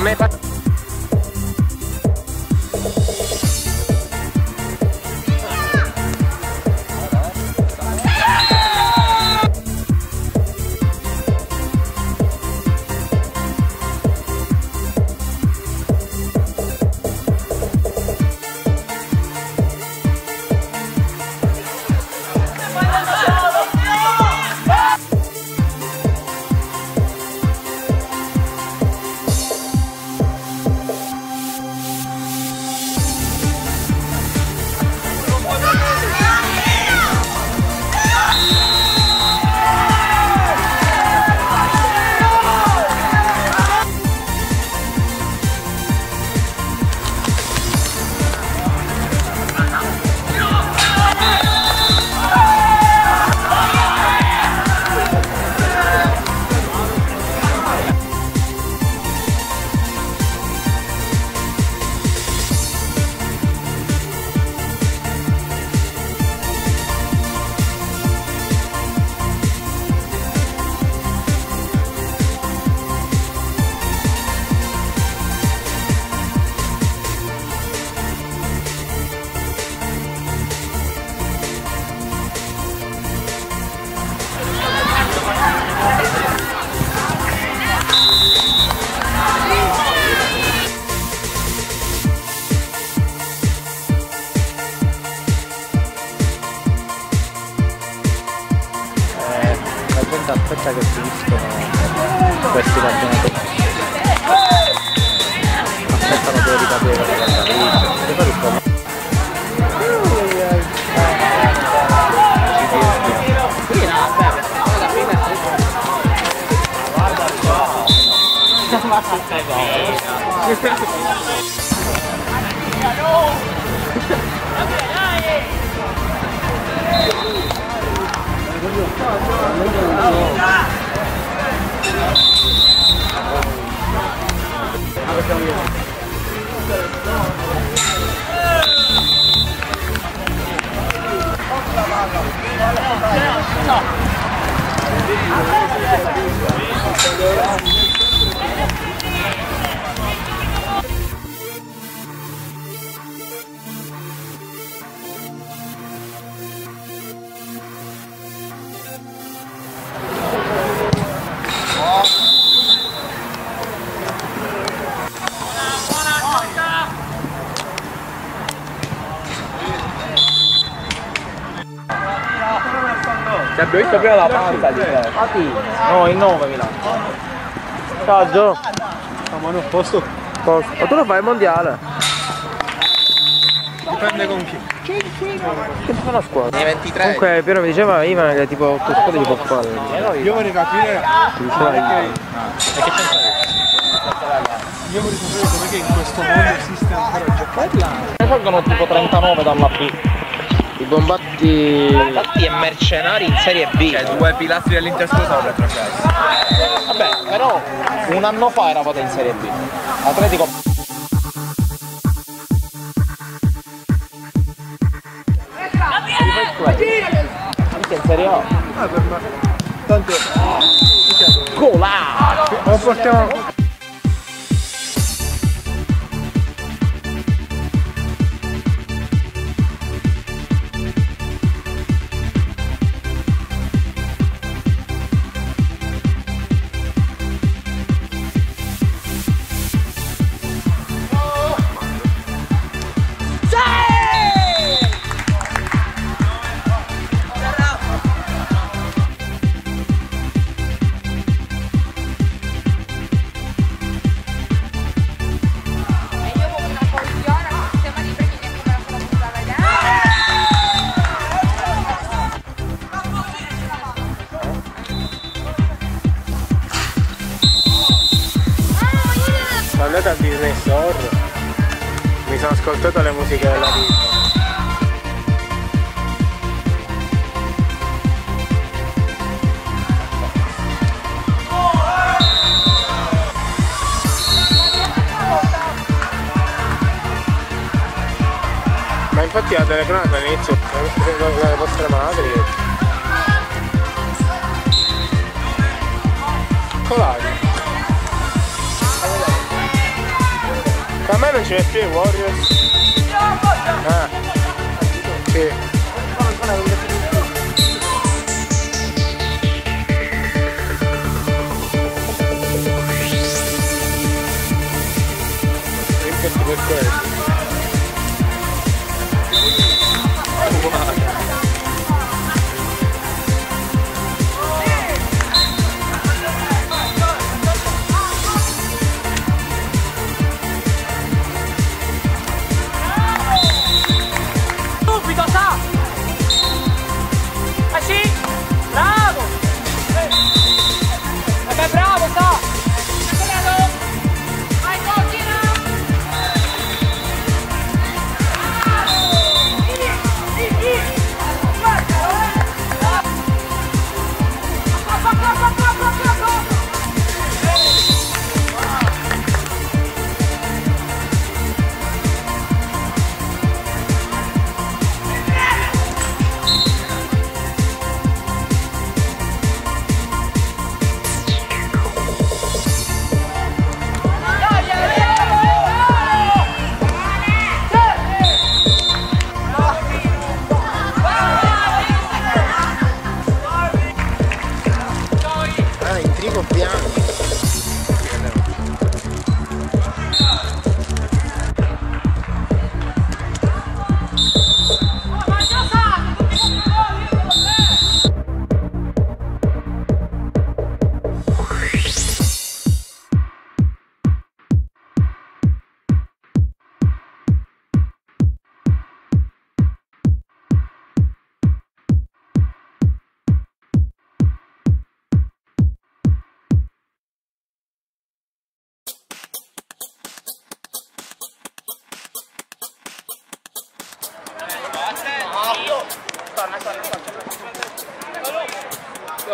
Per が違ってなと。の通り方映かったり、やっぱりこ。Yeah, no! Abbiamo visto prima la panza di te. No, in 9 Milano. Ciao Gio. Ma non posto. Posto. Ma tu lo fai il mondiale? Dipende con chi. Che fa una squadra? Nei 23. Comunque Piero mi diceva Ivan che tipo 8 squadre li può fare. Io vorrei capire. Ti diceva Ivan. E che c'entra Io vorrei sapere che in questo mondo esiste ancora giocare. Ne salgono tipo 39 dalla B. I bombatti. Infatti è mercenari in Serie B. Cioè, due pilastri dell'Inter sono retrocessi. Vabbè, però un anno fa eravate in Serie B. Atletico. Anche in Serie A. Ah, per me. Tanto. Gola! Lo portiamo. Ascoltato le musiche della Disney. Ma infatti la telecronaca all'inizio le vostre madri. Colari. A me non ci vede più i Warriors. Ah. Sì. Infatti per questo. Subito, in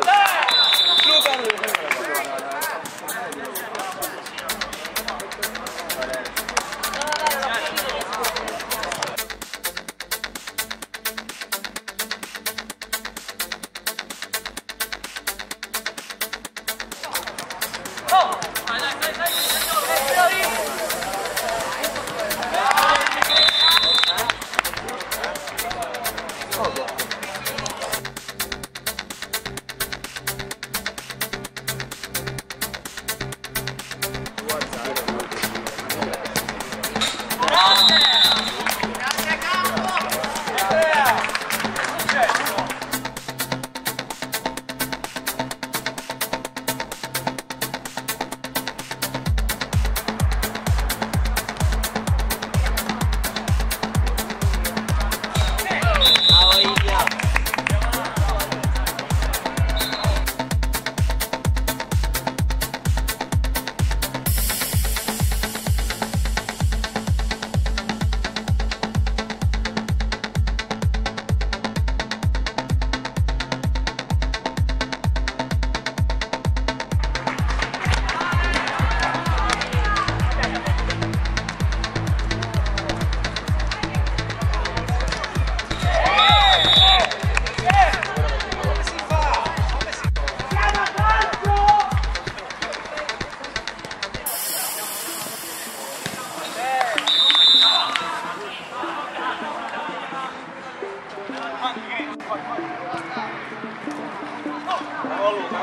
Go.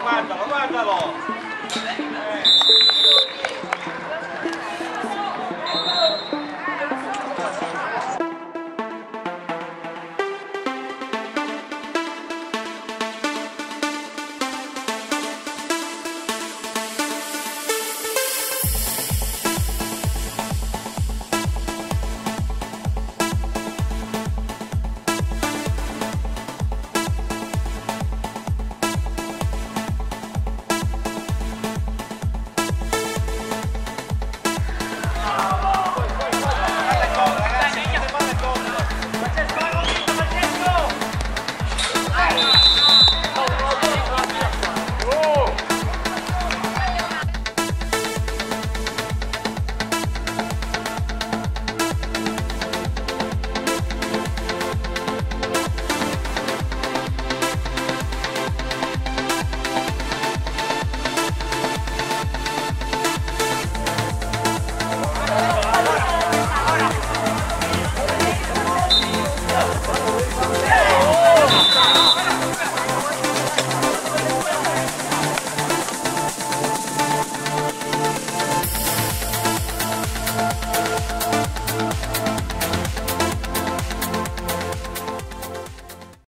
guardalo, guardalo! Eh.